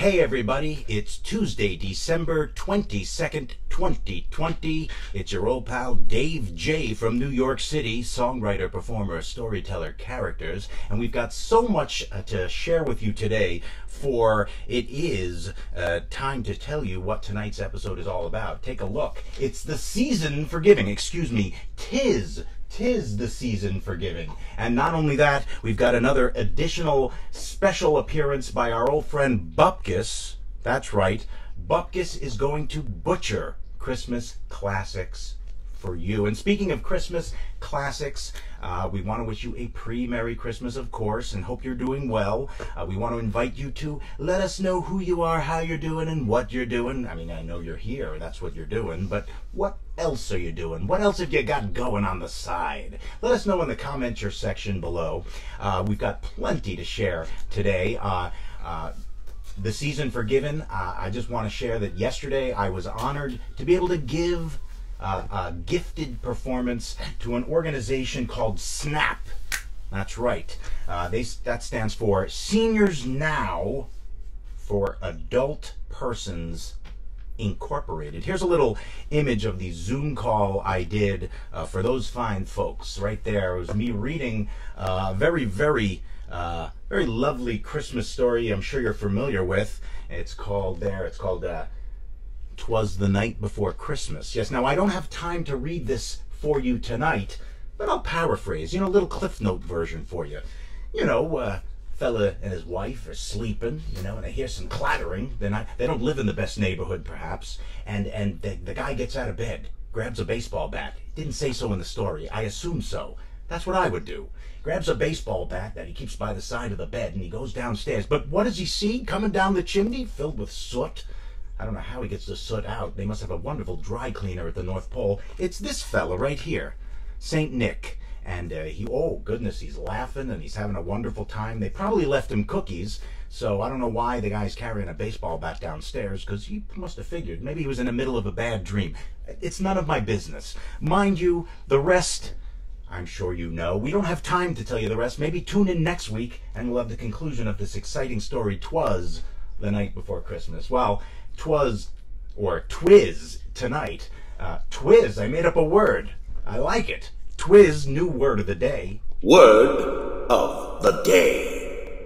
hey, everybody. It's Tuesday, December 22nd, 2020. It's your old pal Dave Jay from New York City, songwriter, performer, storyteller, characters. And we've got so much uh, to share with you today, for it is uh, time to tell you what tonight's episode is all about. Take a look. It's the season for giving. Excuse me, tis tis the season for giving. And not only that, we've got another additional special appearance by our old friend Bupkis. That's right, Bupkis is going to butcher Christmas classics for you. And speaking of Christmas classics, uh, we want to wish you a pre Merry Christmas, of course, and hope you're doing well. Uh, we want to invite you to let us know who you are, how you're doing, and what you're doing. I mean, I know you're here, that's what you're doing, but what else are you doing? What else have you got going on the side? Let us know in the comments section below. Uh, we've got plenty to share today. Uh, uh, the season forgiven. Uh, I just want to share that yesterday I was honored to be able to give uh, a gifted performance to an organization called SNAP. That's right. Uh, they, that stands for Seniors Now for Adult Persons Incorporated. Here's a little image of the Zoom call I did uh, for those fine folks. Right there it was me reading a very, very, uh, very lovely Christmas story I'm sure you're familiar with. It's called there, it's called uh, Twas the Night Before Christmas. Yes, now I don't have time to read this for you tonight, but I'll paraphrase, you know, a little Cliff Note version for you. You know, uh, fella and his wife are sleeping, you know, and they hear some clattering. They're not, they don't live in the best neighborhood, perhaps. And and the, the guy gets out of bed, grabs a baseball bat. Didn't say so in the story. I assume so. That's what I would do. Grabs a baseball bat that he keeps by the side of the bed, and he goes downstairs. But what does he see coming down the chimney, filled with soot? I don't know how he gets the soot out. They must have a wonderful dry cleaner at the North Pole. It's this fella right here, St. Nick. And uh, he, oh goodness, he's laughing and he's having a wonderful time. They probably left him cookies, so I don't know why the guy's carrying a baseball bat downstairs, because he must have figured maybe he was in the middle of a bad dream. It's none of my business. Mind you, the rest, I'm sure you know. We don't have time to tell you the rest. Maybe tune in next week and we'll have the conclusion of this exciting story, Twas the Night Before Christmas. Well, twas or twiz tonight. Uh, twiz, I made up a word. I like it. Twiz, new word of the day. Word of the day.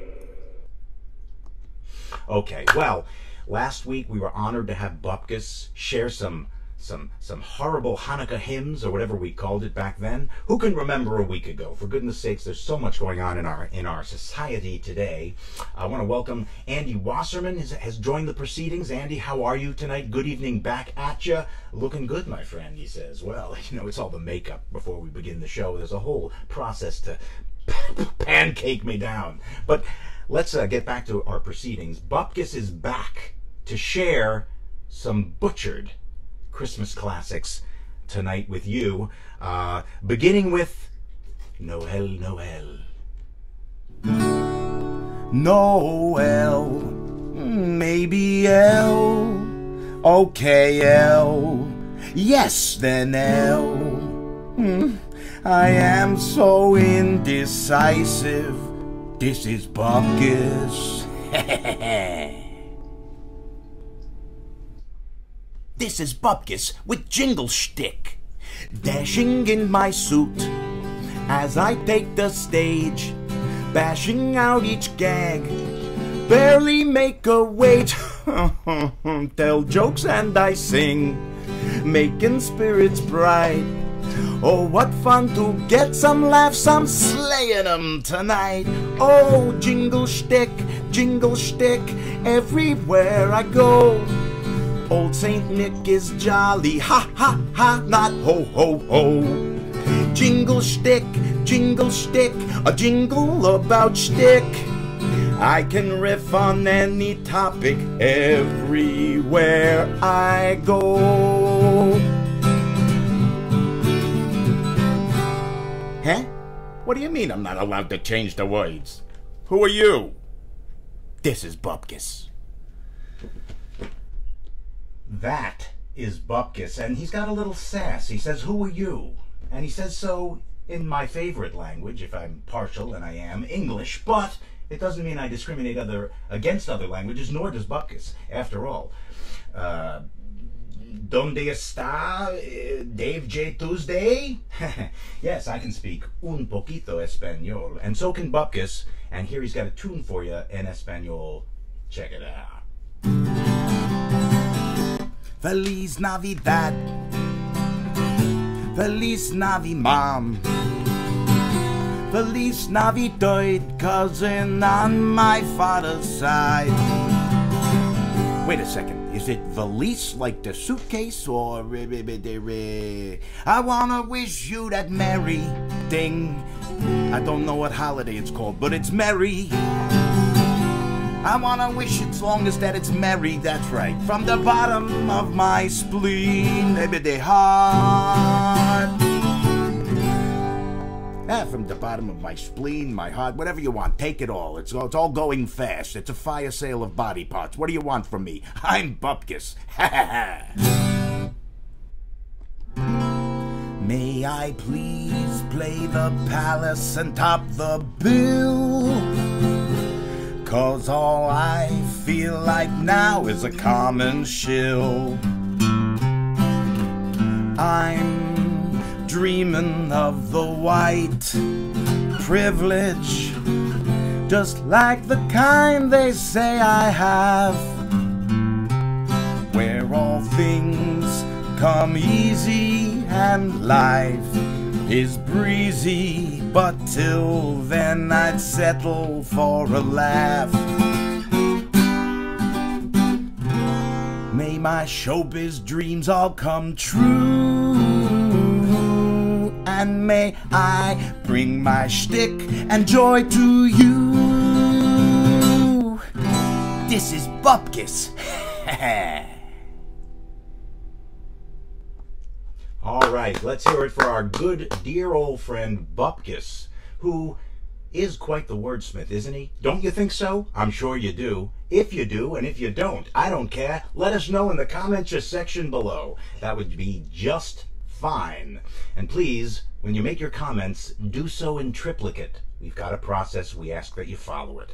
Okay, well, last week we were honored to have Bupkis share some some some horrible Hanukkah hymns or whatever we called it back then. Who can remember a week ago? For goodness sakes, there's so much going on in our in our society today. I want to welcome Andy Wasserman has, has joined the proceedings. Andy, how are you tonight? Good evening back at you. Looking good, my friend. He says. Well, you know, it's all the makeup before we begin the show. There's a whole process to pancake me down. But let's uh, get back to our proceedings. Bupkis is back to share some butchered Christmas classics tonight with you, uh, beginning with Noel, Noel. Noel, maybe L, okay, L, yes, then L. Hmm, I am so indecisive. This is Bupkis. This is Bupkis with Jingle Shtick, dashing in my suit as I take the stage, bashing out each gag, barely make a wait, tell jokes and I sing, making spirits bright. Oh, what fun to get some laughs, I'm slaying 'em tonight. Oh, jingle shtick, jingle shtick, everywhere I go. Old Saint Nick is jolly, ha ha ha, not ho ho ho. Jingle shtick, jingle shtick, a jingle about shtick. I can riff on any topic everywhere I go. Huh? What do you mean I'm not allowed to change the words? Who are you? This is Bupkis. That is Bupkis, and he's got a little sass. He says, Who are you? And he says so in my favorite language, if I'm partial, and I am, English, but It doesn't mean I discriminate other against other languages, nor does Bupkis, after all. Uh, Donde está eh, Dave Jay. Tuesday? yes, I can speak un poquito español, and so can Bupkis, and here he's got a tune for you in Espanol. Check it out. Feliz Navidad. Feliz Navi Mom. Feliz Navidad, cousin on my father's side. Wait a second, is it valise like the suitcase or I wanna wish you that merry thing. I don't know what holiday it's called, but it's merry. I wanna wish as long as that it's merry, that's right. From the bottom of my spleen, maybe the heart. Ah, from the bottom of my spleen, my heart, whatever you want, take it all. It's, it's all going fast. It's a fire sale of body parts. What do you want from me? I'm Bupkis. Ha ha ha. May I please play the palace and top the bill? Cause all I feel like now is a common shill. I'm dreaming of the white privilege, just like the kind they say I have, where all things come easy and life is breezy, but till then I'd settle for a laugh. May my showbiz dreams all come true, and may I bring my shtick and joy to you. This is Bupkis. All right, let's hear it for our good, dear old friend Bupkis, who is quite the wordsmith, isn't he? Don't you think so? I'm sure you do. If you do, and if you don't, I don't care. Let us know in the comments section below. That would be just fine. And please, when you make your comments, do so in triplicate. We've got a process. We ask that you follow it.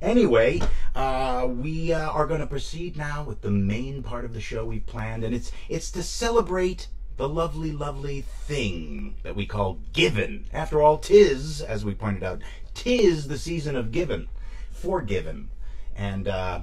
Anyway, uh, we uh, are going to proceed now with the main part of the show we've planned, and it's it's to celebrate the lovely, lovely thing that we call given. After all, tis, as we pointed out, tis the season of given, forgiven, and uh,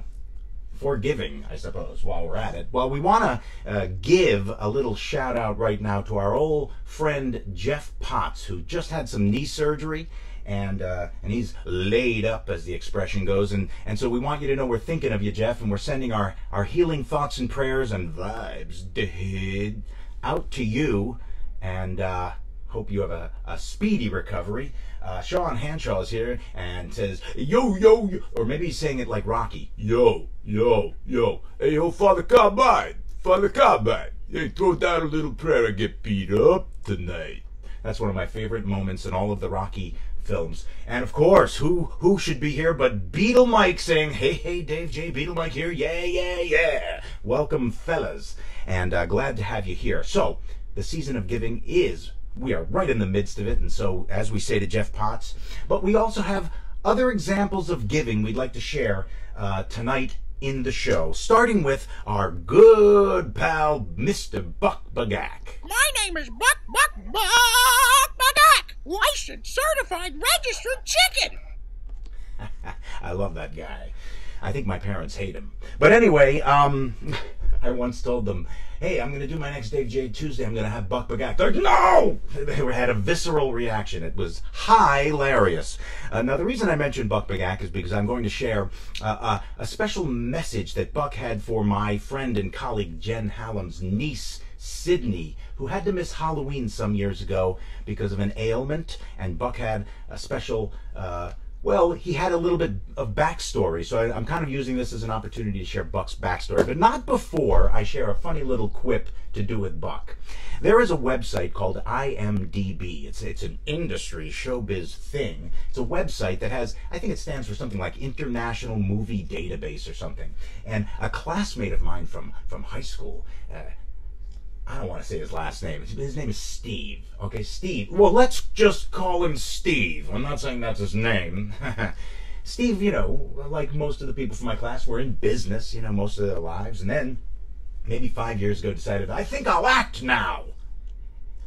forgiving, I suppose, while we're at it. Well, we want to uh, give a little shout out right now to our old friend Jeff Potts, who just had some knee surgery and uh, and he's laid up, as the expression goes. And and so we want you to know we're thinking of you, Jeff, and we're sending our our healing thoughts and prayers and vibes dead out to you, and uh, hope you have a, a speedy recovery. Uh, Sean Hanshaw is here and says, yo, yo, yo, or maybe he's saying it like Rocky. Yo, yo, yo. Hey, yo, Father Carmine, Father Carmine. Hey, throw down a little prayer and get beat up tonight. That's one of my favorite moments in all of the Rocky films. And of course, who who should be here but Beetle Mike saying, "Hey, hey, Dave Jay. Beetle Mike here. Yeah, yeah, yeah. Welcome, fellas, and uh, glad to have you here." So, the season of giving is we are right in the midst of it, and so as we say to Jeff Potts, but we also have other examples of giving we'd like to share uh, tonight in the show, starting with our good pal, Mr. Buck Bagak. My name is Buck Buck Buck Bagak, licensed, certified, registered chicken. I love that guy. I think my parents hate him. But anyway, um, I once told them, hey, I'm going to do my next Dave Jay Tuesday. I'm going to have Buck Bagak. They're like, no! They had a visceral reaction. It was hilarious. Uh, now, the reason I mentioned Buck Bagak is because I'm going to share uh, uh, a special message that Buck had for my friend and colleague Jen Hallam's niece, Sydney, who had to miss Halloween some years ago because of an ailment, and Buck had a special. Uh, well, he had a little bit of backstory, so I, am kind of using this as an opportunity to share Buck's backstory, but not before I share a funny little quip to do with Buck. There is a website called IMDb. It's it's an industry showbiz thing. It's a website that has, I think it stands for something like International Movie Database or something. And a classmate of mine from from high school. Uh, I don't want to say his last name. His, name is Steve. Okay, Steve. Well, let's just call him Steve. I'm not saying that's his name. Steve, you know, like most of the people from my class, were in business, you know, most of their lives, and then maybe five years ago decided, I think I'll act now.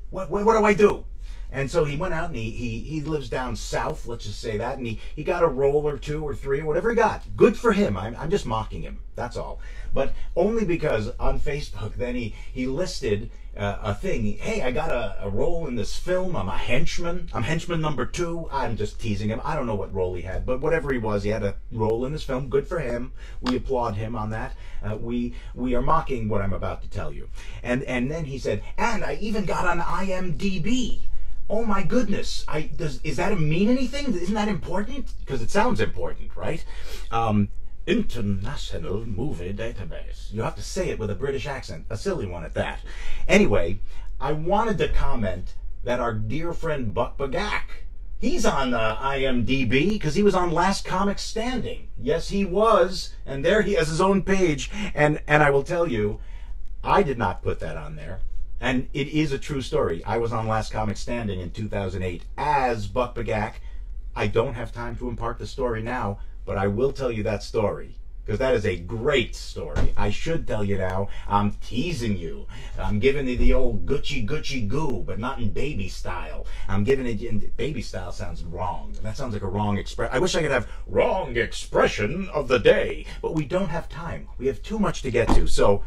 What, what, what do I do? And so he went out and he, he, he lives down south, let's just say that, and he, he got a role or two or three or whatever he got. Good for him. I'm, I'm just mocking him. That's all. But only because on Facebook then he, he listed uh, a thing. Hey, I got a, a role in this film. I'm a henchman. I'm henchman number two. I'm just teasing him. I don't know what role he had, but whatever he was, he had a role in this film. Good for him. We applaud him on that. Uh, we we are mocking what I'm about to tell you. And and then he said, and I even got on IMDb. Oh my goodness! I does is that mean anything? Isn't that important? Because it sounds important, right? Um, International Movie Database. You have to say it with a British accent, a silly one at that. Anyway, I wanted to comment that our dear friend Buck Bagak, he's on uh, IMDb because he was on Last Comic Standing. Yes, he was, and there he has his own page. And and I will tell you, I did not put that on there. And it is a true story. I was on Last Comic Standing in 2008 as Buck Bagak. I don't have time to impart the story now, but I will tell you that story because that is a great story. I should tell you now. I'm teasing you. I'm giving you the old Gucci Gucci goo, but not in baby style. I'm giving it in baby style. Sounds wrong. That sounds like a wrong expression. I wish I could have wrong expression of the day, but we don't have time. We have too much to get to. So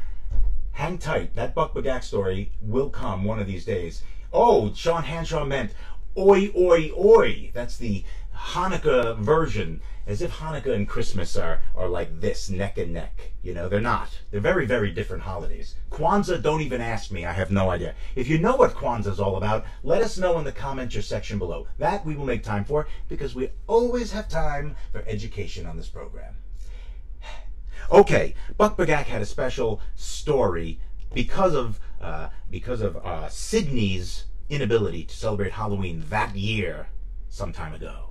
hang tight. That Buck Bagak story will come one of these days. Oh, Sean Hanshaw meant oi oi oi. That's the Hanukkah version, as if Hanukkah and Christmas are, are like this, neck and neck. You know, they're not. They're very, very different holidays. Kwanzaa, don't even ask me. I have no idea. If you know what Kwanzaa is all about, let us know in the comments or section below. That we will make time for because we always have time for education on this program. Okay, Buck Bagak had a special story because of uh, because of uh, Sydney's inability to celebrate Halloween that year, some time ago.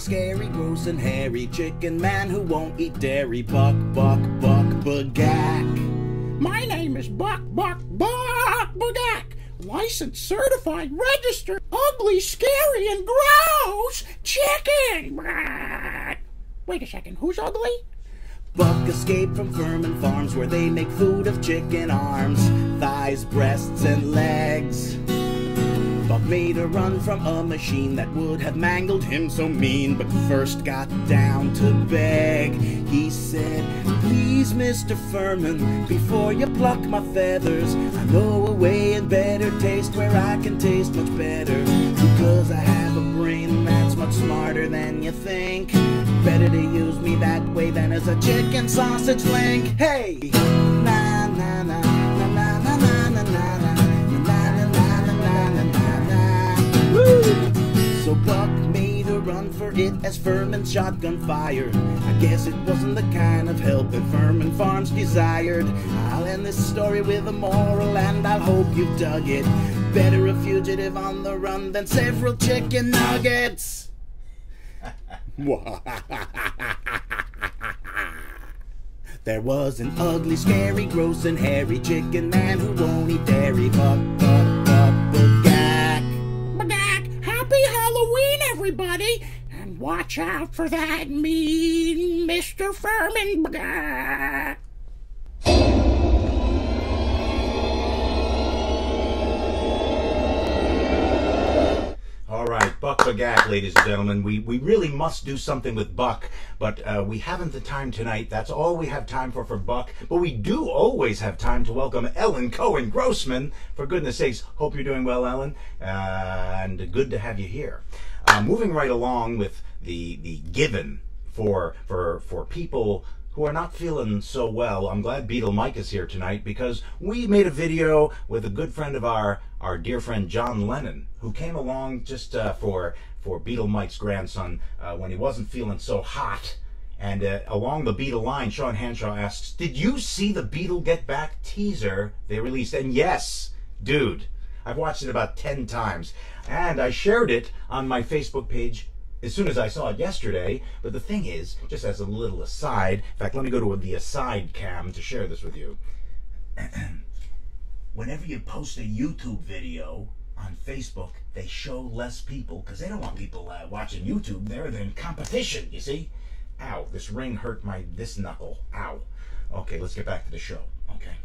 Scary, gross, and hairy chicken man who won't eat dairy. Buck, buck, buck, bagak. My name is Buck Buck Buck Bagak. Licensed, certified, registered, ugly, scary, and gross chicken. Wait a second, who's ugly? Buck escaped from Furman Farms where they make food of chicken arms, thighs, breasts, and legs. Buck made a run from a machine that would have mangled him so mean, but first got down to beg. He said, Please, Mr. Furman, before you pluck my feathers, I know a way and better taste where I can taste much better. Because I have a brain that's much smarter than you think. Better to use me that way than as a chicken sausage link. Hey! Na na na So Buck made a run for it as Furman's shotgun fired. I guess it wasn't the kind of help that Furman Farms desired. I'll end this story with a moral and I hope you've dug it. Better a fugitive on the run than several chicken nuggets. There was an ugly, scary, gross, and hairy chicken man who won't eat dairy. Buck, everybody! And watch out for that mean Mr. Furman All right, Buck Bagak, ladies and gentlemen. We, we really must do something with Buck, but uh, we haven't the time tonight. That's all we have time for for Buck. But we do always have time to welcome Ellen Cohen Grossman. For goodness sakes, hope you're doing well, Ellen, uh, and good to have you here. Uh, moving right along with the the given for for for people who are not feeling so well. I'm glad Beetle Mike is here tonight because we made a video with a good friend of our, our dear friend John Lennon, who came along just uh, for for Beetle Mike's grandson uh, when he wasn't feeling so hot. And uh, along the Beatle line, Sean Hanshaw asks, "Did you see the Beatle Get Back teaser they released?" And yes, dude, I've watched it about ten times, and I shared it on my Facebook page as soon as I saw it yesterday. But the thing is, just as a little aside, in fact, let me go to the aside cam to share this with you. Whenever you post a YouTube video on Facebook, they show less people because they don't want people uh, watching YouTube. They're in competition, you see. Ow, this ring hurt my this knuckle. Ow. Okay, let's get back to the show. Okay.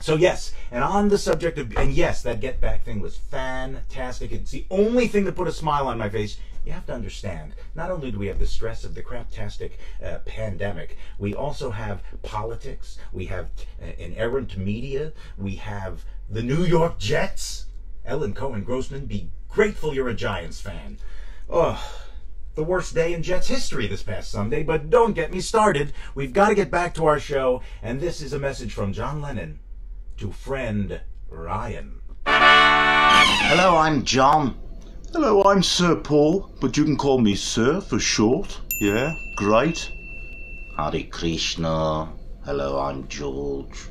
So yes, and on the subject of and yes, that get back thing was fantastic. It's the only thing that put a smile on my face. You have to understand, not only do we have the stress of the craptastic uh, pandemic, we also have politics, we have uh, an errant media, we have the New York Jets. Ellen Cohen Grossman, be grateful you're a Giants fan. Oh, the worst day in Jets history this past Sunday, but don't get me started. We've got to get back to our show, and this is a message from John Lennon to friend Ryan. Hello, I'm John. Hello, I'm Sir Paul, but you can call me Sir for short. Yeah, great. Hare Krishna. Hello, I'm George.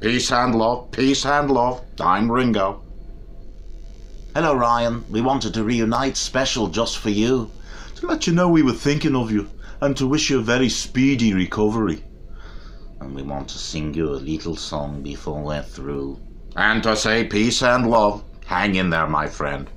Peace and love, peace and love. I'm Ringo. Hello, Ryan. We wanted to reunite special just for you. To let you know we were thinking of you and to wish you a very speedy recovery. And we want to sing you a little song before we're through. And to say peace and love. Hang in there, my friend.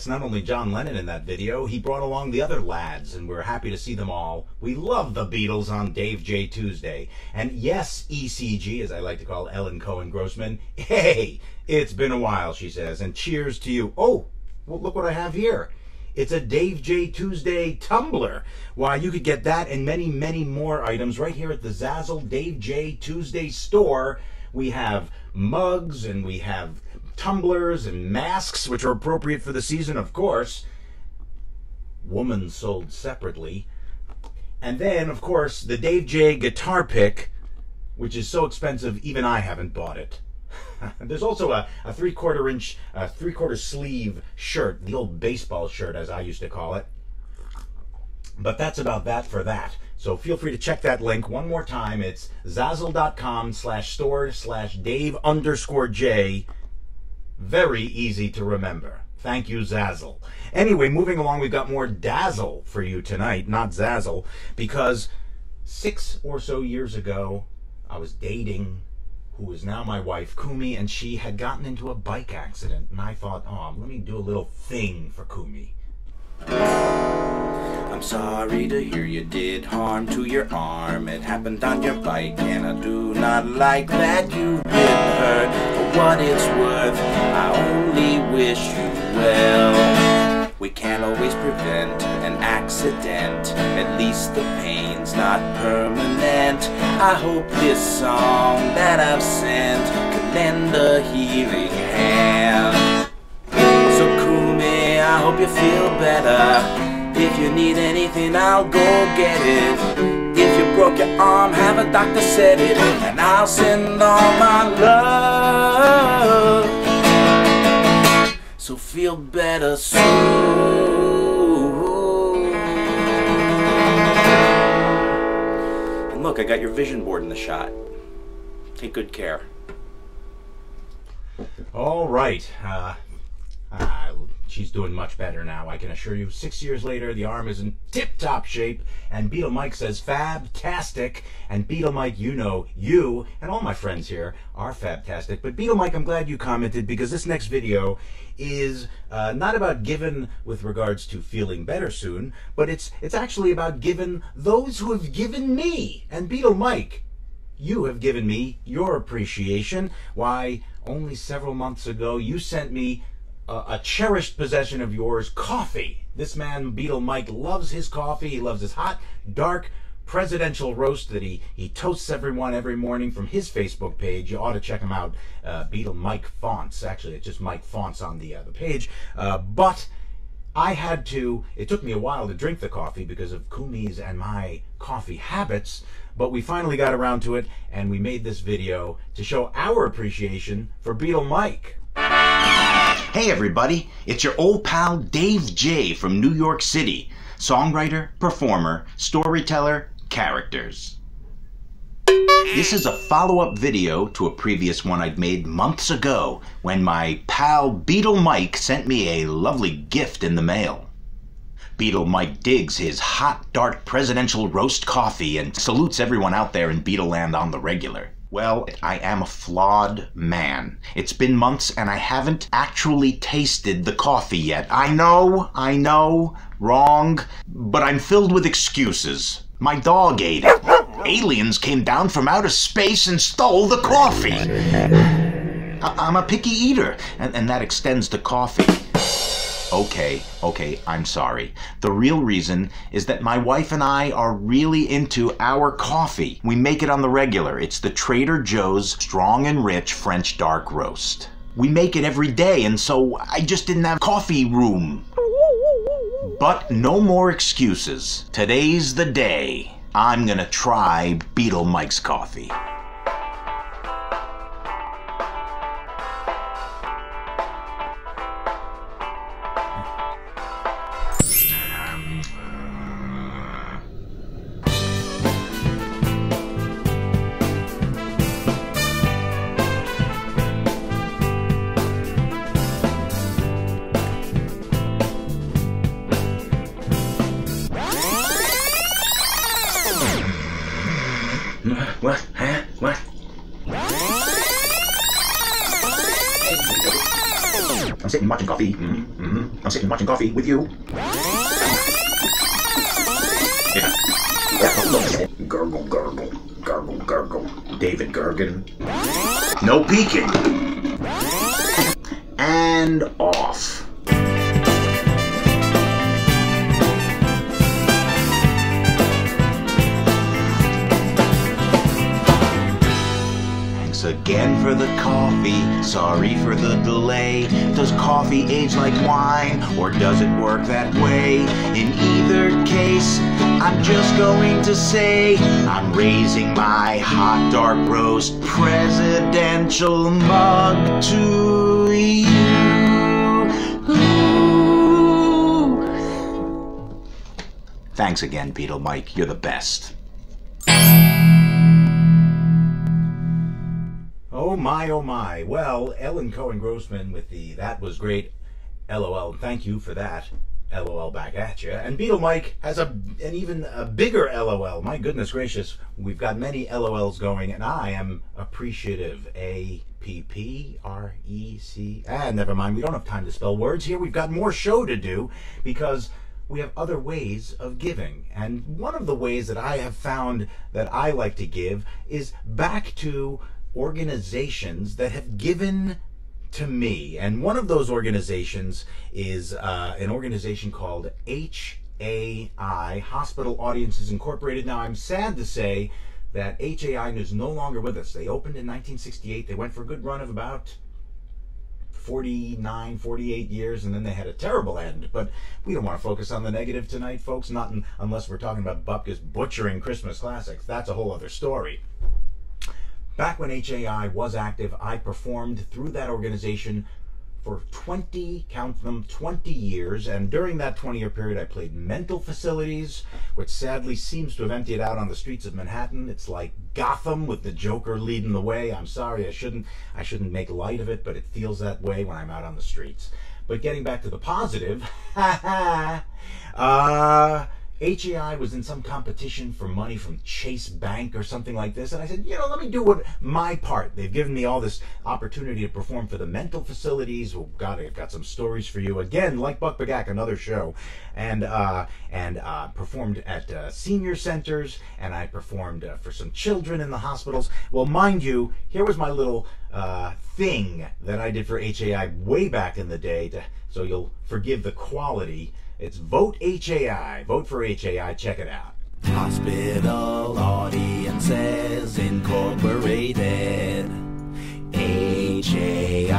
It's not only John Lennon in that video, he brought along the other lads, and we're happy to see them all. We love the Beatles on Dave Jay. Tuesday. And yes, ECG, as I like to call Ellen Cohen Grossman, hey, it's been a while, she says, and cheers to you. Oh, well, look what I have here. It's a Dave Jay. Tuesday tumbler. Why, you could get that and many, many more items right here at the Zazzle Dave J. Tuesday store. We have mugs and we have tumblers and masks, which are appropriate for the season, of course. Woman sold separately. And then, of course, the Dave Jay. guitar pick, which is so expensive, even I haven't bought it. There's also a, a three quarter inch, uh, three quarter sleeve shirt, the old baseball shirt, as I used to call it. But that's about that for that. So feel free to check that link one more time. It's zazzle.com slash store slash Dave underscore Jay. Very easy to remember. Thank you, Zazzle. Anyway, moving along, we've got more Dazzle for you tonight, not Zazzle, because six or so years ago, I was dating who is now my wife, Kumi, and she had gotten into a bike accident. And I thought, oh, let me do a little thing for Kumi. I'm sorry to hear you did harm to your arm. It happened on your bike, and I do not like that you've been hurt. What it's worth, I only wish you well. We can't always prevent an accident. At least the pain's not permanent. I hope this song that I've sent can lend a healing hand. So Kumi, I hope you feel better. If you need anything, I'll go get it. Broke your arm, have a doctor set it, and I'll send all my love. So feel better soon. Look, I got your vision board in the shot. Take good care. All right. Uh, uh, she's doing much better now, I can assure you. Six years later, the arm is in tip top shape, and Beetle Mike says fabtastic. And Beetle Mike, you know, you and all my friends here are fabtastic. But Beetle Mike, I'm glad you commented because this next video is uh, not about given with regards to feeling better soon, but it's it's actually about given those who have given me. And Beetle Mike, you have given me your appreciation. Why, only several months ago, you sent me a, cherished possession of yours, coffee. This man, Beetle Mike, loves his coffee. He loves his hot, dark, presidential roast that he, he toasts everyone every morning from his Facebook page. You ought to check him out, uh, Beetle Mike Fonts. Actually, it's just Mike Fonts on the, uh, the page. Uh, but I had to, it took me a while to drink the coffee because of Kumi's and my coffee habits, but we finally got around to it and we made this video to show our appreciation for Beetle Mike. Hey everybody, it's your old pal Dave Jay from New York City. Songwriter, performer, storyteller, characters. This is a follow-up video to a previous one I'd made months ago when my pal Beetle Mike sent me a lovely gift in the mail. Beetle Mike digs his hot, dark presidential roast coffee and salutes everyone out there in Beetleland on the regular. Well, I am a flawed man. It's been months and I haven't actually tasted the coffee yet. I know, I know, wrong, but I'm filled with excuses. My dog ate it. Aliens came down from outer space and stole the coffee. I- I'm a picky eater, and, and that extends to coffee. Okay, okay, I'm sorry. The real reason is that my wife and I are really into our coffee. We make it on the regular. It's the Trader Joe's Strong and Rich French Dark Roast. We make it every day, and so I just didn't have coffee room. But no more excuses. Today's the day. I'm gonna try Beetle Mike's coffee. Coffee with you. Dark presidential mug to you. Thanks again, Beetle Mike. You're the best. Oh my, oh my. Well, Ellen Cohen Grossman with the That Was Great LOL. Thank you for that. LOL back at you. And Beetle Mike has a an even a bigger LOL. My goodness gracious, we've got many LOLs going, and I am appreciative. A P P R E C. Ah, never mind. We don't have time to spell words here. We've got more show to do because we have other ways of giving. And one of the ways that I have found that I like to give is back to organizations that have given to me. And one of those organizations is uh, an organization called HAI, Hospital Audiences Incorporated. Now, I'm sad to say that HAI is no longer with us. They opened in 1968. They went for a good run of about 49, 48 years, and then they had a terrible end. But we don't want to focus on the negative tonight, folks, not in, unless we're talking about Bupkis butchering Christmas classics. That's a whole other story. Back when HAI was active, I performed through that organization for 20, count them, 20 years. And during that 20 year period, I played mental facilities, which sadly seems to have emptied out on the streets of Manhattan. It's like Gotham with the Joker leading the way. I'm sorry, I shouldn't, I shouldn't make light of it, but it feels that way when I'm out on the streets. But getting back to the positive, uh, HAI was in some competition for money from Chase Bank or something like this. And I said, you know, let me do what my part. They've given me all this opportunity to perform for the mental facilities. Oh, God, I've got some stories for you. Again, like Buck Bagak, another show. And, uh, and uh, performed at uh, senior centers, and I performed uh, for some children in the hospitals. Well, mind you, here was my little uh, thing that I did for HAI way back in the day, to, so you'll forgive the quality. It's Vote HAI. Vote for HAI. Check it out. Hospital Audiences Incorporated. HAI.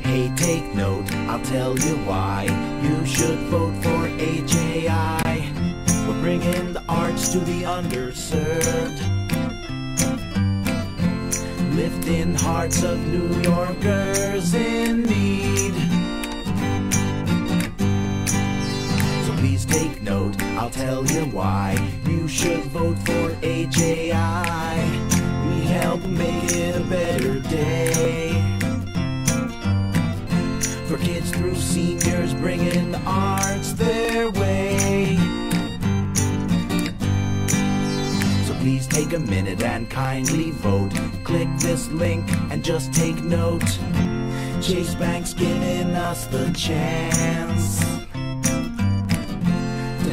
Hey, take note, I'll tell you why. You should vote for HAI. We're bringing the arts to the underserved. Lifting hearts of New Yorkers in need. Take note, I'll tell you why. You should vote for HAI. We help make it a better day. For kids through seniors, bringing the arts their way. So please take a minute and kindly vote. Click this link and just take note. Chase Bank's giving us the chance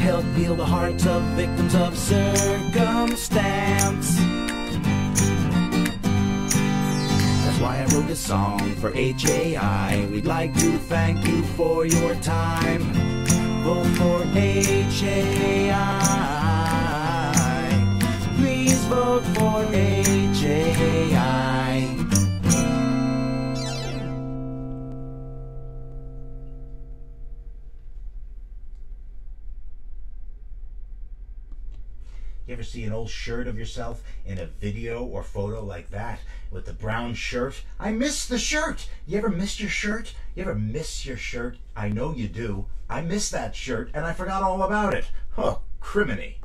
help heal the hearts of victims of circumstance. That's why I wrote this song for HAI. We'd like to thank you for your time. Vote for HAI. Please vote for HAI. See an old shirt of yourself in a video or photo like that with the brown shirt? I miss the shirt. You ever miss your shirt? You ever miss your shirt? I know you do. I miss that shirt and I forgot all about it. Huh, criminy.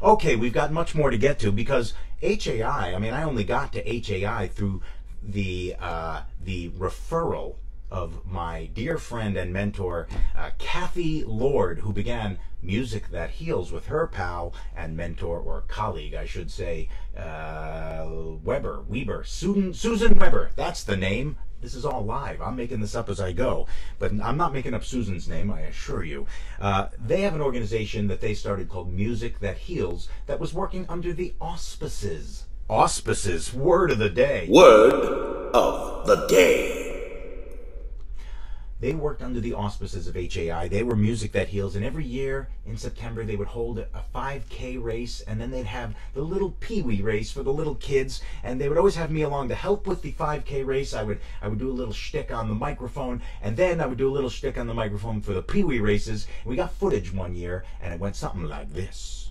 Okay, we've got much more to get to because HAI, I mean, I only got to HAI through the uh, the referral of my dear friend and mentor, uh, Kathy Lord, who began Music That Heals with her pal and mentor, or colleague, I should say, uh, Weber, Weber, Susan, Susan Weber. That's the name. This is all live. I'm making this up as I go, but I'm not making up Susan's name, I assure you. Uh, they have an organization that they started called Music That Heals that was working under the auspices. Auspices, word of the day. Word of the day. They worked under the auspices of HAI. They were Music That Heals, and every year in September they would hold a 5K race, and then they'd have the little Pee Wee race for the little kids, and they would always have me along to help with the 5K race. I would I would do a little shtick on the microphone, and then I would do a little shtick on the microphone for the Pee Wee races. We got footage one year, and it went something like this.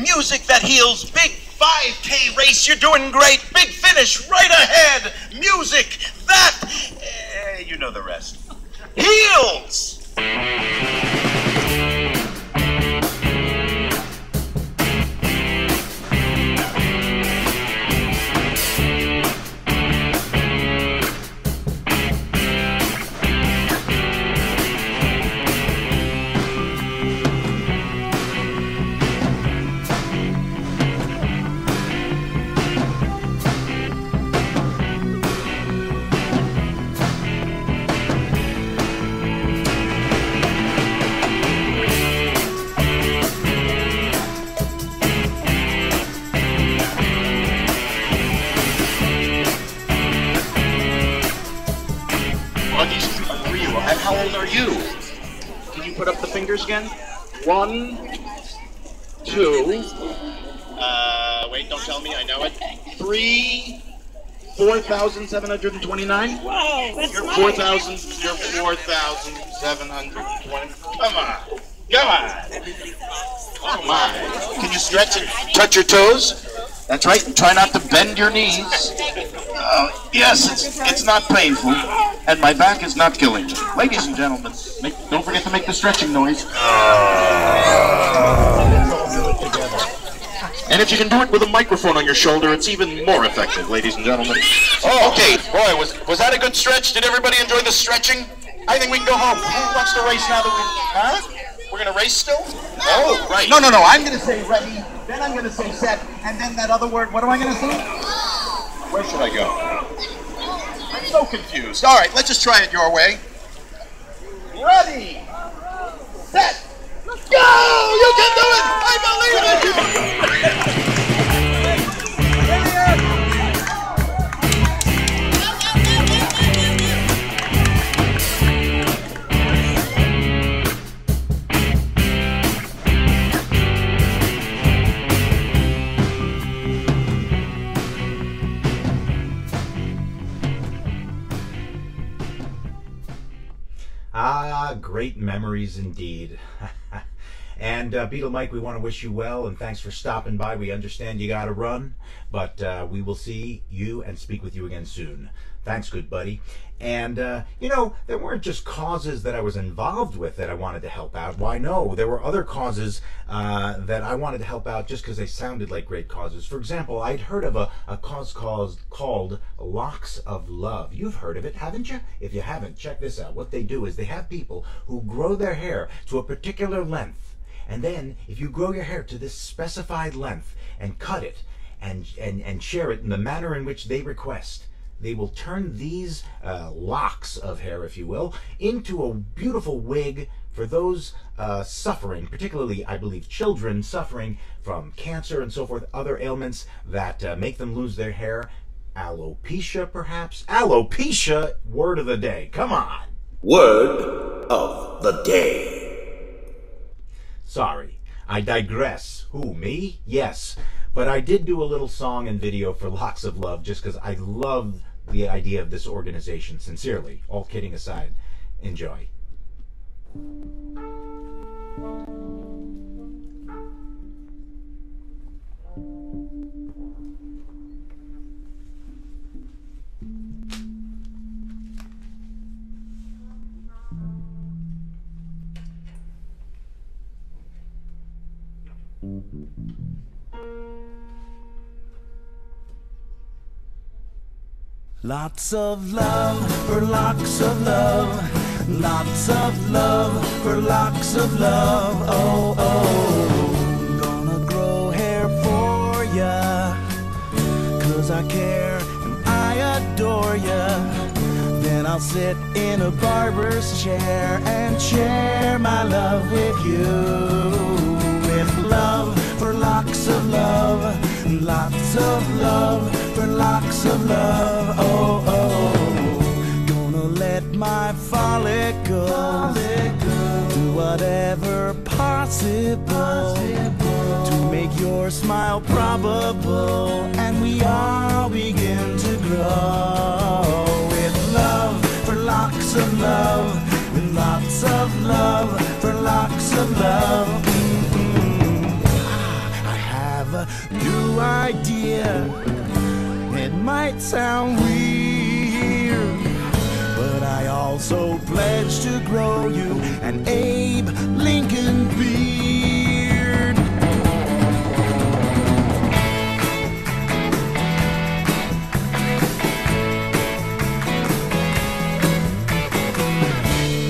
Music that heals. Big 5K race. You're doing great. Big finish right ahead. Music that. eh, you know the rest. Heals. One, two. Uh, wait, don't tell me. I know it. Three. Four thousand seven hundred and twenty-nine. Whoa, that's You're four thousand. You're four thousand seven hundred and twenty. Come on, come on. Oh my! Can you stretch and touch your toes? That's right. Try not to bend your knees. Oh, yes, it's it's not painful, and my back is not killing me. Ladies and gentlemen, make, don't forget to make the stretching noise. And if you can do it with a microphone on your shoulder, it's even more effective, ladies and gentlemen. Oh, okay. Boy, was was that a good stretch? Did everybody enjoy the stretching? I think we can go home. Who wants to race now that we... Huh? We're going to race still? Oh, right. No, no, no. I'm going to say ready, then I'm going to say set, and then that other word. What am I going to say? Where should I go? I'm so confused. All right, let's just try it your way. Ready, set, go! You can do it! I believe it! Ah, great memories indeed. and uh, Beetle Mike, we want to wish you well and thanks for stopping by. We understand you got to run, but uh, we will see you and speak with you again soon. Thanks, good buddy. And, uh, you know, there weren't just causes that I was involved with that I wanted to help out. Why, no, there were other causes uh, that I wanted to help out just because they sounded like great causes. For example, I'd heard of a, a cause called, called Locks of Love. You've heard of it, haven't you? If you haven't, check this out. What they do is they have people who grow their hair to a particular length. And then, if you grow your hair to this specified length and cut it and, and, and share it in the manner in which they request, they will turn these uh, locks of hair, if you will, into a beautiful wig for those uh, suffering, particularly, I believe, children suffering from cancer and so forth, other ailments that uh, make them lose their hair. Alopecia, perhaps? Alopecia, word of the day. Come on. Word of the day. Sorry, I digress. Who, me? Yes. But I did do a little song and video for Locks of Love just because I love the idea of this organization. Sincerely, all kidding aside, enjoy. Lots of love for locks of love. Lots of love for locks of love. Oh, oh. Gonna grow hair for ya. Cause I care and I adore ya. Then I'll sit in a barber's chair and share my love with you. With love for locks of love. Lots of love for locks of love. Oh, oh. Gonna let my follicle do whatever possible to make your smile probable and we all begin to grow with love for locks of love with lots of love for locks of love Mm-mm. Ah, I have a new idea might sound weird but I also pledge to grow you an Abe Lincoln beard.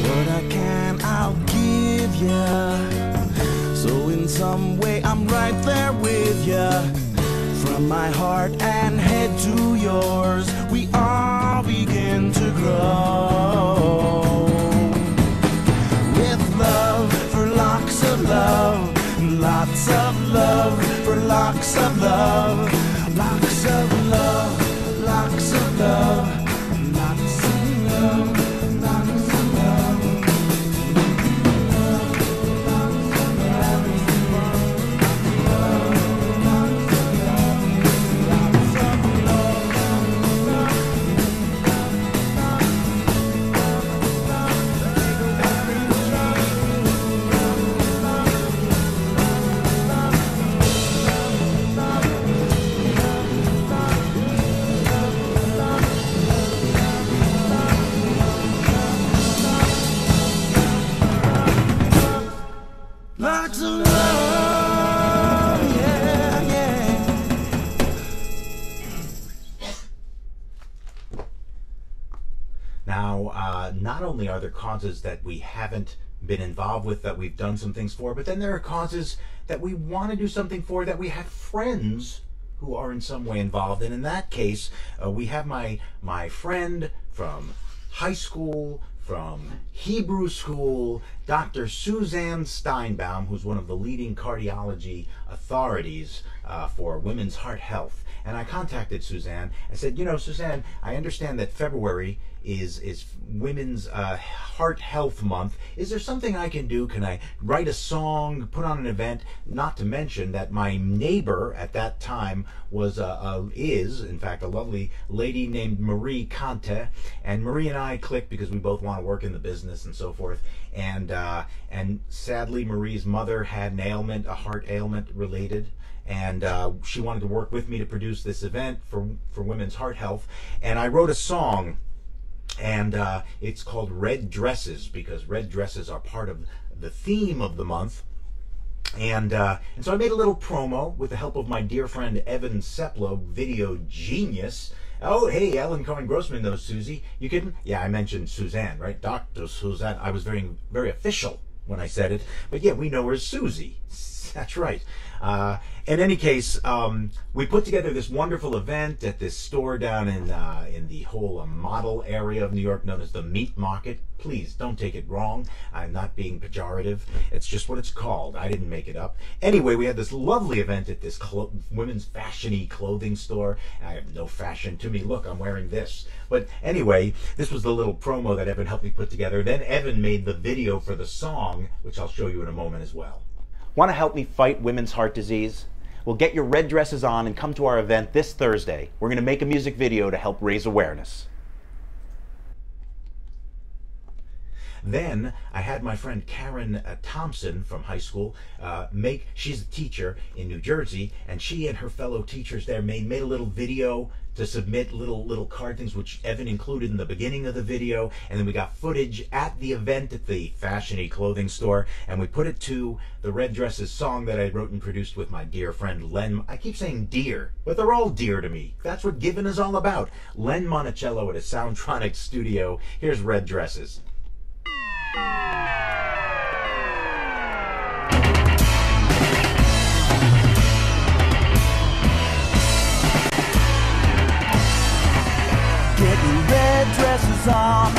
What I can, I'll give ya. So in some way, I'm right there with ya. From my heart and head to yours, we all begin to grow. With love for locks of love, lots of love for locks of love, causes that we haven't been involved with that we've done some things for, but then there are causes that we want to do something for that we have friends who are in some way involved. And in that case, uh, we have my my friend from high school, from Hebrew school, Dr. Suzanne Steinbaum, who's one of the leading cardiology authorities uh, for women's heart health. And I contacted Suzanne. I said, you know, Suzanne, I understand that February is is Women's uh, Heart Health Month. Is there something I can do? Can I write a song, put on an event? Not to mention that my neighbor at that time was uh, is in fact a lovely lady named Marie Conte, and Marie and I clicked because we both want to work in the business and so forth. And uh, and sadly, Marie's mother had an ailment, a heart ailment related and uh, she wanted to work with me to produce this event for for women's heart health. And I wrote a song, and uh, it's called Red Dresses because red dresses are part of the theme of the month. And uh, and so I made a little promo with the help of my dear friend Evan Seplo, video genius. Oh, hey, Ellen Cohen Grossman knows Susie. You kidding? Yeah, I mentioned Suzanne, right? Dr. Suzanne. I was very, very official when I said it. But yeah, we know her as Susie. That's right. Uh, in any case, um, we put together this wonderful event at this store down in uh, in the whole uh, model area of New York, known as the Meat Market. Please don't take it wrong. I'm not being pejorative. It's just what it's called. I didn't make it up. Anyway, we had this lovely event at this women's fashiony clothing store. I have no fashion to me. Look, I'm wearing this. But anyway, this was the little promo that Evan helped me put together. Then Evan made the video for the song, which I'll show you in a moment as well. Want to help me fight women's heart disease? Well, get your red dresses on and come to our event this Thursday. We're going to make a music video to help raise awareness. Then I had my friend Karen uh, Thompson from high school uh, make. She's a teacher in New Jersey, and she and her fellow teachers there made made a little video to submit little little card things, which Evan included in the beginning of the video, and then we got footage at the event at the fashiony clothing store, and we put it to the Red Dresses song that I wrote and produced with my dear friend Len. I keep saying dear, but they're all dear to me. That's what Given is all about. Len Monticello at his Soundtronic studio. Here's Red Dresses. Dresses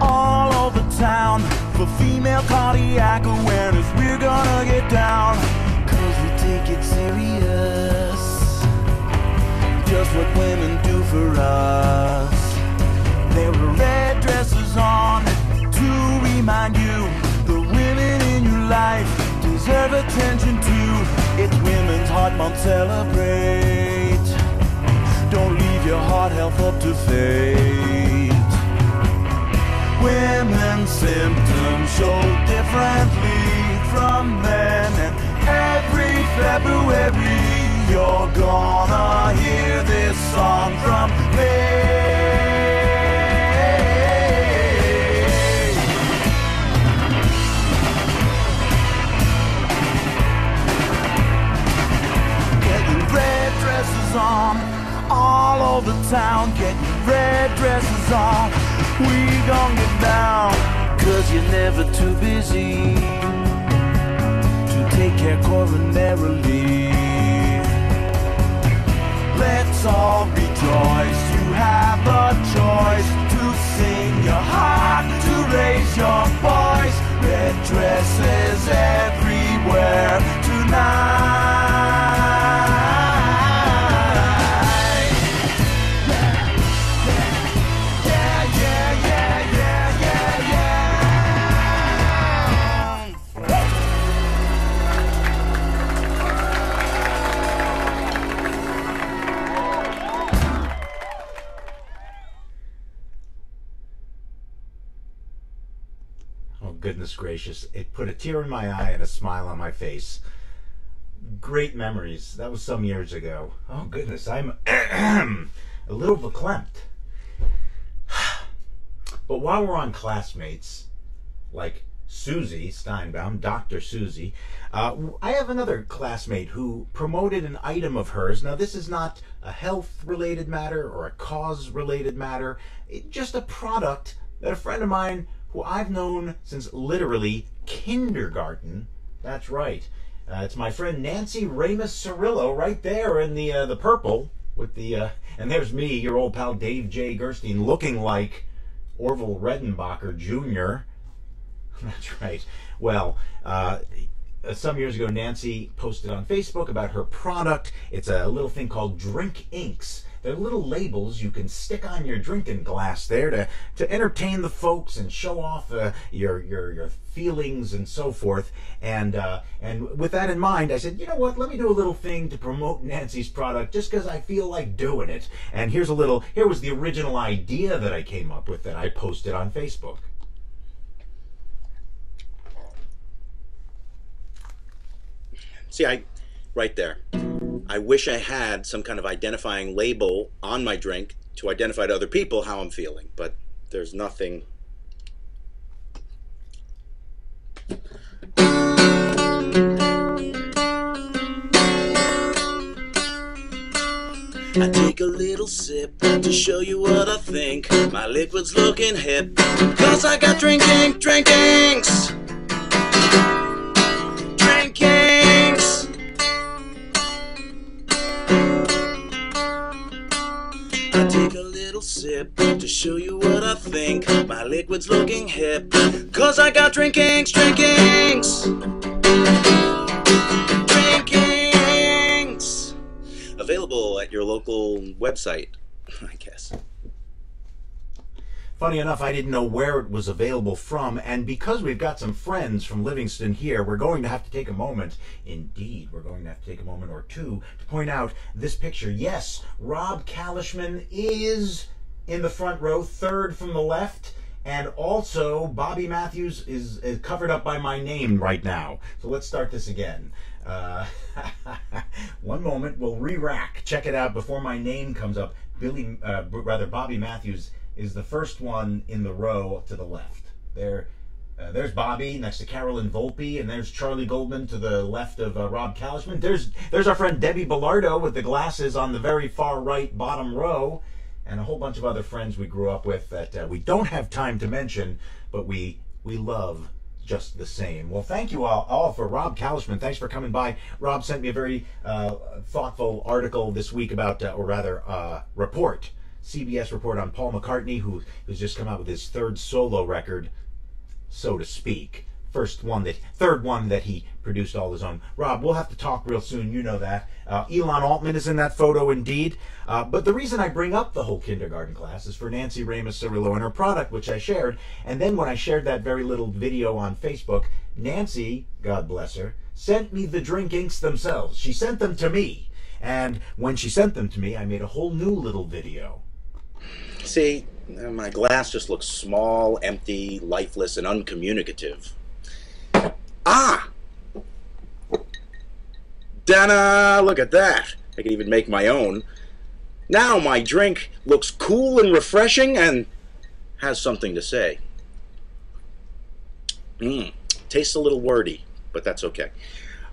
all over town for female cardiac awareness. We're gonna get down, cause we take it serious. Just what women do for us. There are red dresses on to remind you the women in your life deserve attention too. It's Women's Heart Month, celebrate. Don't leave your heart health up to fate. Women's symptoms show differently from men, and every February you're gonna hear this song from me. Get your red dresses on all over town. Get your red dresses on. We gon' get down. Cause you're never too busy to take care coronarily. Let's all rejoice. You have a choice to sing your heart, to raise your voice. Red dresses everywhere tonight. Gracious. It put a tear in my eye and a smile on my face. Great memories. That was some years ago. Oh, goodness. I'm a little verklempt. But while we're on classmates, like Susie Steinbaum, Dr. Susie, uh, I have another classmate who promoted an item of hers. Now, this is not a health related matter or a cause related matter, just a product that a friend of mine who I've known since literally kindergarten, that's right, uh, it's my friend Nancy Ramus Cirillo right there in the uh, the purple with the uh, and there's me, your old pal Dave Jay Gerstein, looking like Orville Redenbacher Jr. That's right. Well, uh, some years ago, Nancy posted on Facebook about her product. It's a little thing called Drink Inks. They're little labels you can stick on your drinking glass there to, to entertain the folks and show off uh, your, your your feelings and so forth. And uh, and with that in mind, I said, you know what? Let me do a little thing to promote Nancy's product just because I feel like doing it. And here's a little. Here was the original idea that I came up with that I posted on Facebook. See, I, right there. I wish I had some kind of identifying label on my drink to identify to other people how I'm feeling, but there's nothing. I take a little sip to show you what I think. My liquid's looking hip, cause I got drinking, drink inks. Sip to show you what I think. My liquid's looking hip, cause I got drink inks, drinkings. Drinkings. Available at your local website, I guess. Funny enough, I didn't know where it was available from, and because we've got some friends from Livingston here, we're going to have to take a moment, indeed, we're going to have to take a moment or two to point out this picture. Yes, Rob Kalishman is in the front row, third from the left, and also Bobby Matthews is, is covered up by my name right now. So let's start this again. Uh, one moment, we'll re-rack. Check it out before my name comes up. Billy, uh, rather Bobby Matthews is the first one in the row to the left. There, uh, there's Bobby next to Carolyn Volpe, and there's Charlie Goldman to the left of uh, Rob Kalishman. There's there's our friend Debbie Bellardo with the glasses on the very far right bottom row, and a whole bunch of other friends we grew up with that uh, we don't have time to mention, but we we love just the same. Well, thank you all, all for Rob Kalishman. Thanks for coming by. Rob sent me a very uh, thoughtful article this week about, uh, or rather, uh, report, CBS report on Paul McCartney, who who's just come out with his third solo record, so to speak. First one that, third one that he produced all his own. Rob, we'll have to talk real soon. You know that. Uh, Elon Altman is in that photo, indeed. Uh, but the reason I bring up the whole kindergarten class is for Nancy Ramus Cirillo and her product, which I shared. And then when I shared that very little video on Facebook, Nancy, God bless her, sent me the drink inks themselves. She sent them to me. And when she sent them to me, I made a whole new little video. See, my glass just looks small, empty, lifeless, and uncommunicative. Ah! Dana, look at that. I can even make my own. Now my drink looks cool and refreshing and has something to say. Mmm, tastes a little wordy, but that's okay.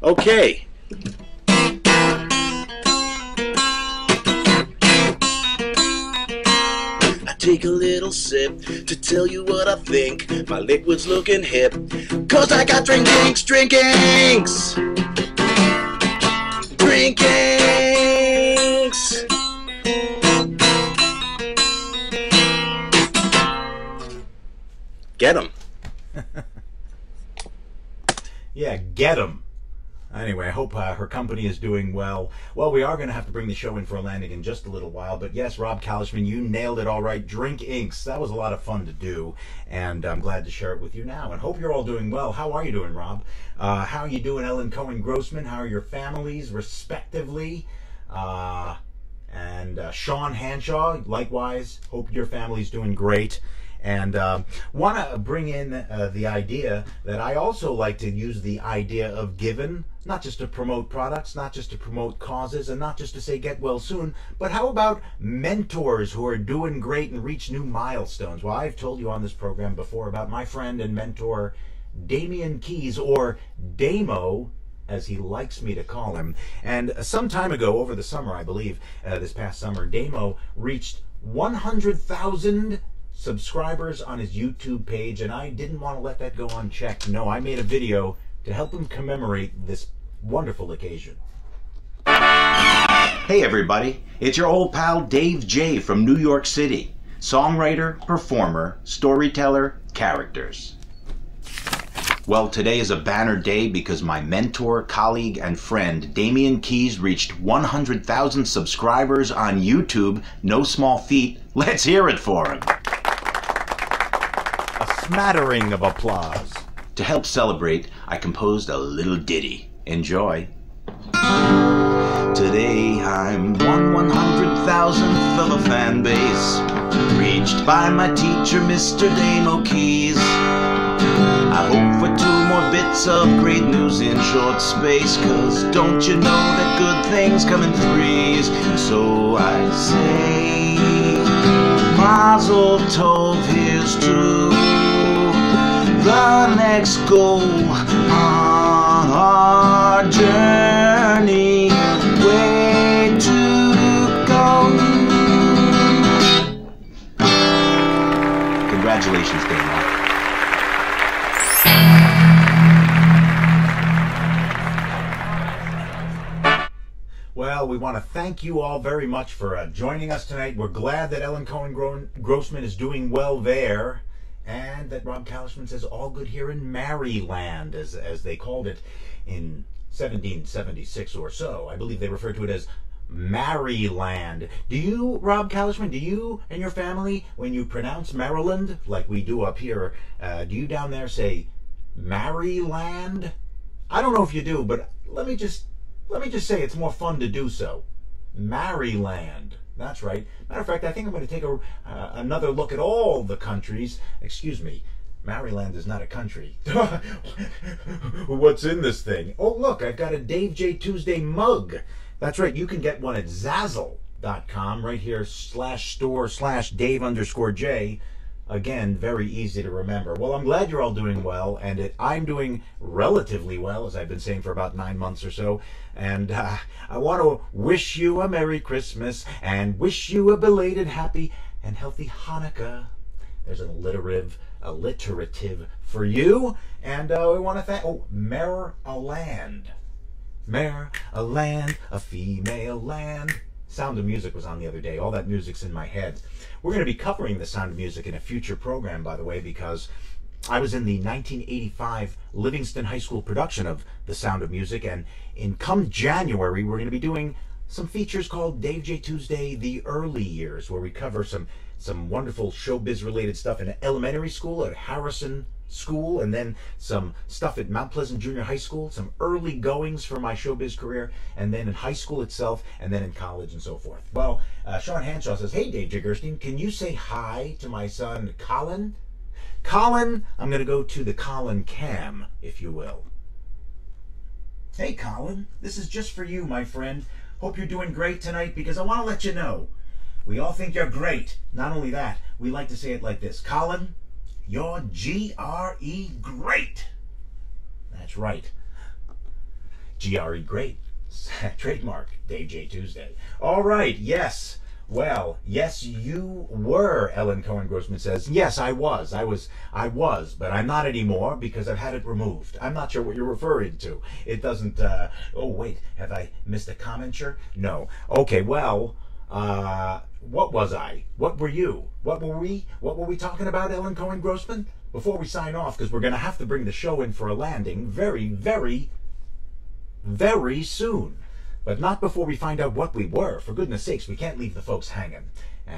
Okay. Take a little sip to tell you what I think. My liquid's looking hip. Cause I got drink inks, drinkings! Drink Inks! Get 'em. Yeah, get 'em. Anyway, I hope uh, her company is doing well. Well, we are going to have to bring the show in for a landing in just a little while. But yes, Rob Kalishman, you nailed it all right. Drink Inks. That was a lot of fun to do. And I'm glad to share it with you now. And hope you're all doing well. How are you doing, Rob? Uh, how are you doing, Ellen Cohen Grossman? How are your families, respectively? Uh, and uh, Sean Hanshaw, likewise. Hope your family's doing great. And uh, want to bring in uh, the idea that I also like to use the idea of given, not just to promote products, not just to promote causes, and not just to say get well soon, but how about mentors who are doing great and reach new milestones? Well, I've told you on this program before about my friend and mentor, Damian Keyes, or Damo, as he likes me to call him. And some time ago, over the summer, I believe, uh, this past summer, Damo reached 100,000 subscribers on his YouTube page, and I didn't want to let that go unchecked. No, I made a video to help him commemorate this wonderful occasion. Hey everybody, it's your old pal Dave Jay from New York City. Songwriter, performer, storyteller, characters. Well, today is a banner day because my mentor, colleague, and friend Damian Keyes reached 100,000 subscribers on YouTube. No small feat. Let's hear it for him. Smattering of applause. To help celebrate, I composed a little ditty. Enjoy. Today I'm one one hundred thousandth of a fan base, reached by my teacher, Mr. Damo Keyes. I hope for two more bits of great news in short space, cause don't you know that good things come in threes? So I say, Mazel Tov, here's to the next goal on our journey. Way to go. Congratulations, Dana. Well, we want to thank you all very much for uh, joining us tonight. We're glad that Ellen Cohen Grossman is doing well there, and that Rob Kalishman says all good here in Maryland, as as they called it in 1776 or so. I believe they referred to it as Maryland. Do you, Rob Kalishman, do you and your family, when you pronounce Maryland, like we do up here, uh, do you down there say Maryland? I don't know if you do, but let me just let me just say it's more fun to do so. Maryland. That's right. Matter of fact, I think I'm going to take a, uh, another look at all the countries. Excuse me. Maryland is not a country. What's in this thing? Oh, look, I've got a Dave Jay Tuesday mug. That's right. You can get one at Zazzle.com right here, slash store slash Dave underscore J. Again, very easy to remember. Well, I'm glad you're all doing well, and it, I'm doing relatively well, as I've been saying for about nine months or so. And uh, I want to wish you a Merry Christmas and wish you a belated, happy, and healthy Hanukkah. There's an alliterative, alliterative for you. And uh, we want to thank, oh, Mer a Land. Mare, a land, a female land. Sound of Music was on the other day. All that music's in my head. We're going to be covering the Sound of Music in a future program, by the way, because I was in the 1985 Livingston High School production of The Sound of Music, and in come January, we're going to be doing some features called Dave Jay Tuesday, The Early Years, where we cover some some wonderful showbiz related stuff in elementary school at Harrison School, and then some stuff at Mount Pleasant Junior High School, some early goings for my showbiz career, and then in high school itself, and then in college and so forth. Well, uh, Sean Hanshaw says, Hey, Dave Jay Gerstein, can you say hi to my son, Colin? Colin, I'm going to go to the Colin cam, if you will. Hey, Colin, this is just for you, my friend. Hope you're doing great tonight because I want to let you know we all think you're great. Not only that, we like to say it like this Colin, you're G R E great. That's right. G R E great. Trademark, Dave Jay Tuesday. All right, yes. Well, yes, you were, Ellen Cohen Grossman says. Yes, I was. I was, I was, but I'm not anymore because I've had it removed. I'm not sure what you're referring to. It doesn't, uh, oh, wait, have I missed a comment, sure? No. Okay, well, uh, what was I? What were you? What were we? What were we talking about, Ellen Cohen Grossman? Before we sign off, because we're going to have to bring the show in for a landing very, very, very soon. But not before we find out what we were. For goodness sakes, we can't leave the folks hanging.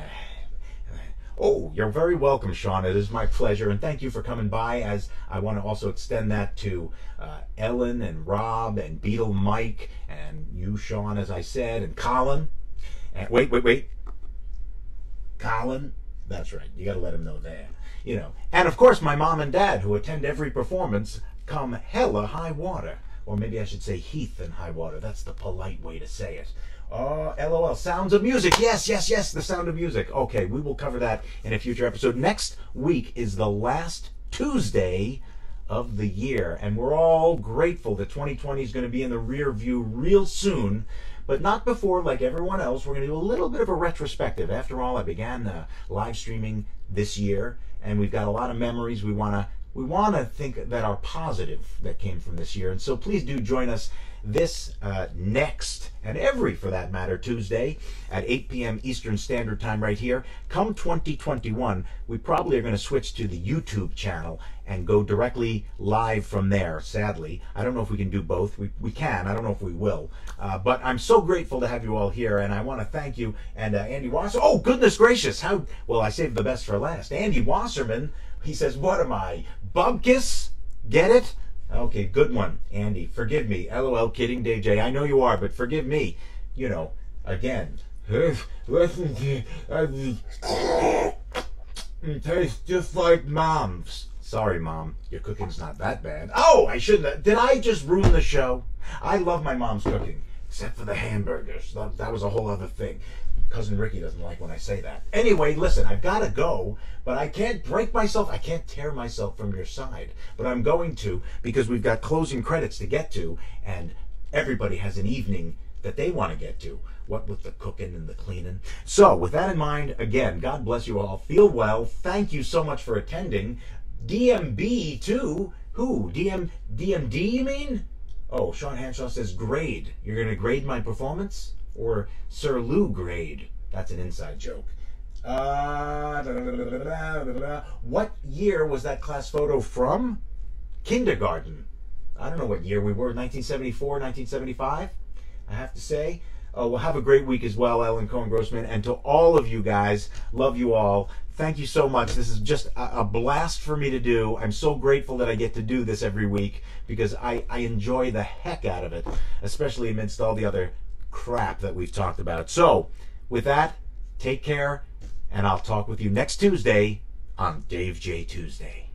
Oh, you're very welcome, Sean. It is my pleasure, and thank you for coming by. As I want to also extend that to uh, Ellen and Rob and Beetle Mike and you, Sean, as I said, and Colin. And wait, wait, wait. Colin. That's right. You got to let him know that. You know, and of course my mom and dad who attend every performance come hella high water, or maybe I should say heath and high water. That's the polite way to say it. Oh, LOL. Sounds of music. Yes, yes, yes. The sound of music. Okay, we will cover that in a future episode. Next week is the last Tuesday of the year, and we're all grateful that 2020 is going to be in the rear view real soon. But not before, like everyone else, we're going to do a little bit of a retrospective. After all, I began uh, live streaming this year, and we've got a lot of memories we want to we want to think that are positive that came from this year. And so please do join us this uh, next and every, for that matter, Tuesday at 8 p.m. Eastern Standard Time right here. Come 2021, we probably are going to switch to the YouTube channel and go directly live from there, sadly. I don't know if we can do both. We, we can. I don't know if we will. Uh, but I'm so grateful to have you all here, and I want to thank you. And uh, Andy Wasserman, oh, goodness gracious. How, well, I saved the best for last. Andy Wasserman, he says, what am I, Bupkis? Get it? Okay, good one, Andy. Forgive me. LOL, kidding, DJ. I know you are, but forgive me. You know, again. Listen, It tastes just like mom's. Sorry, mom. Your cooking's not that bad. Oh, I shouldn't. Have. Did I just ruin the show? I love my mom's cooking, except for the hamburgers. That, that was a whole other thing. Cousin Ricky doesn't like when I say that. Anyway, listen, I've got to go, but I can't break myself. I can't tear myself from your side. But I'm going to because we've got closing credits to get to, and everybody has an evening that they want to get to. What with the cooking and the cleaning. So, with that in mind, again, God bless you all. Feel well. Thank you so much for attending. DMB too. Who? DM DMD? You mean? Oh, Sean Hanshaw says grade. You're going to grade my performance? Or Sir Lew Grade. That's an inside joke. Uh, what year was that class photo from? Kindergarten. I don't know what year we were, 1974, 1975, I have to say. Uh, well, have a great week as well, Ellen Cohen Grossman. And to all of you guys, love you all. Thank you so much. This is just a, a, blast for me to do. I'm so grateful that I get to do this every week because I, I enjoy the heck out of it, especially amidst all the other crap that we've talked about. So, with that, take care, and I'll talk with you next Tuesday on Dave Jay Tuesday.